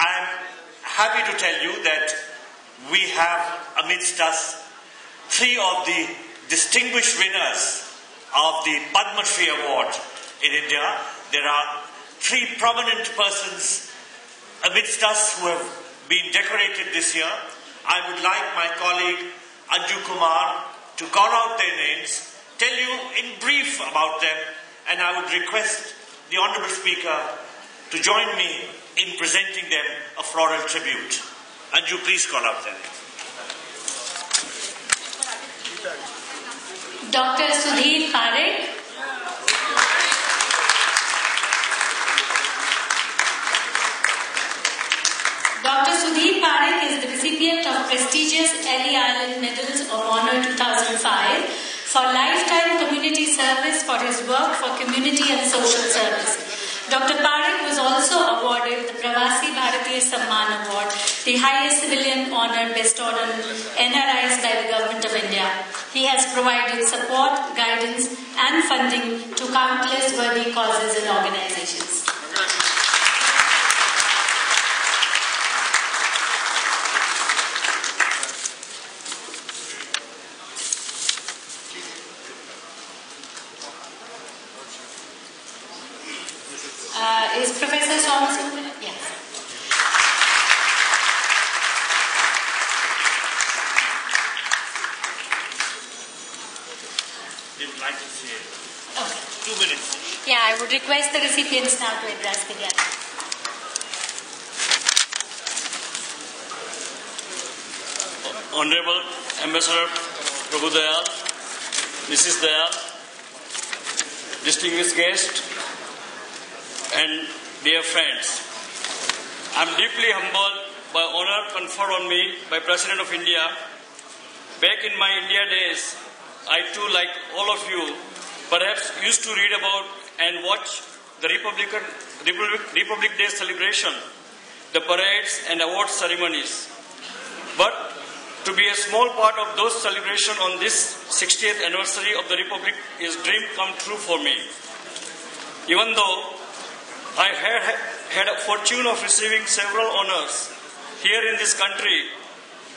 I'm happy to tell you that we have amidst us three of the distinguished winners of the Padma Shri Award in India. There are three prominent persons amidst us who have been decorated this year. I would like my colleague Anju Kumar to call out their names, tell you in brief about them, and I would request the Honorable Speaker to join me in presenting them a floral tribute. And you please call their names. Dr. Sudhir Parikh. Dr. Sudhir Parikh is the recipient of prestigious Ellis Island Medals of Honor 2005 for lifetime community service for his work for community and social service. Dr. Parikh was also awarded the Pravasi Bharatiya Samman Award, the highest civilian honor bestowed on NRIs by the Government of India. He has provided support, guidance, and funding to countless worthy causes and organizations. Uh, is Professor Somasundaram? Yes. They'd like to say Okay. two minutes. Yeah, I would request the recipients now to address the gathering. Honorable Ambassador Prabhu Dayal, Mrs. Dayal, distinguished guests, and dear friends. I'm deeply humbled by honor conferred on me by President of India. Back in my India days, I too, like all of you, perhaps used to read about and watch the Republican, Republic, Republic Day celebration, the parades and award ceremonies. But to be a small part of those celebrations on this 60th anniversary of the Republic is dream come true for me. Even though I had had a fortune of receiving several honors here in this country,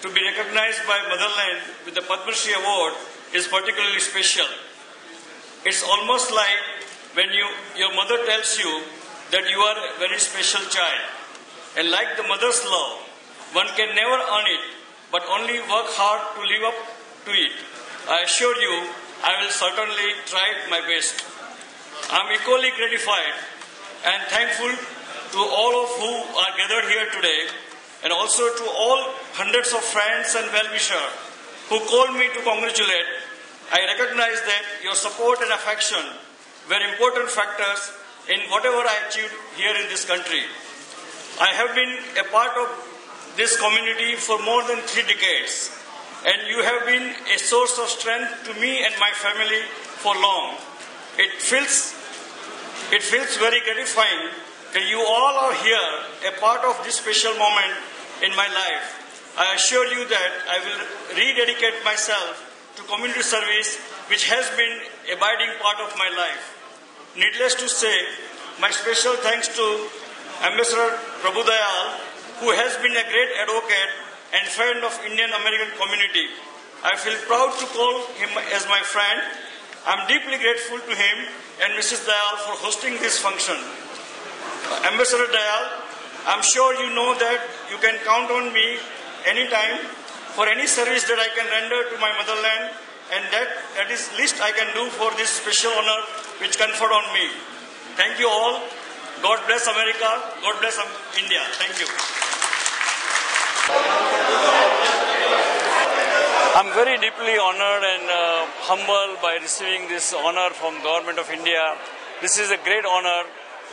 to be recognized by Motherland with the Padma Shri Award is particularly special. It's almost like when you, your mother tells you that you are a very special child. And like the mother's love, one can never earn it, but only work hard to live up to it. I assure you, I will certainly try my best. I'm equally gratified and thankful to all of who are gathered here today, and also to all hundreds of friends and well-wishers who called me to congratulate. I recognize that your support and affection were important factors in whatever I achieved here in this country. I have been a part of this community for more than three decades, and you have been a source of strength to me and my family for long. It feels, it feels very gratifying that you all are here, a part of this special moment in my life. I assure you that I will rededicate myself to community service, which has been a abiding part of my life. Needless to say, my special thanks to Ambassador Prabhu Dayal, who has been a great advocate and friend of Indian American community. I feel proud to call him as my friend. I'm deeply grateful to him and Mrs. Dayal for hosting this function. Ambassador Dayal, I'm sure you know that you can count on me anytime for any service that I can render to my motherland, and that, that is least I can do for this special honor which conferred on me. Thank you all. God bless America. God bless India. Thank you. I'm very deeply honored and uh, humbled by receiving this honor from Government of India. This is a great honor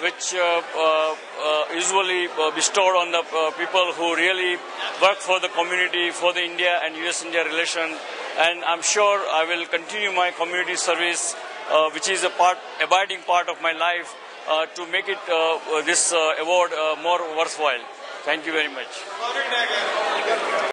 which uh, uh, uh usually bestowed on the uh, people who really work for the community, for the India and US-India relation. And I'm sure I will continue my community service, uh, which is a part, abiding part of my life, to make it this award more worthwhile. Thank you very much.